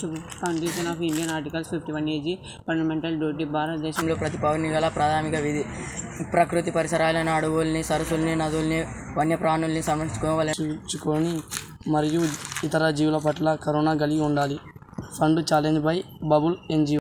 First condition of Indian articles fifty one A G fundamental duty భారతదేశంలో ప్రతి పౌరుని గల ప్రాథమిక విధి. ప్రకృతి పరిసరాలను అడవుల్ని సరస్సుల్ని నదుల్ని వన్యప్రాణుల్ని సంరక్షించుకోవాలి. చూచుకొని మరియు ఇతర జీవుల పట్ల కరుణ కలిగి ఉండాలి. Fund challenge by bubble NGO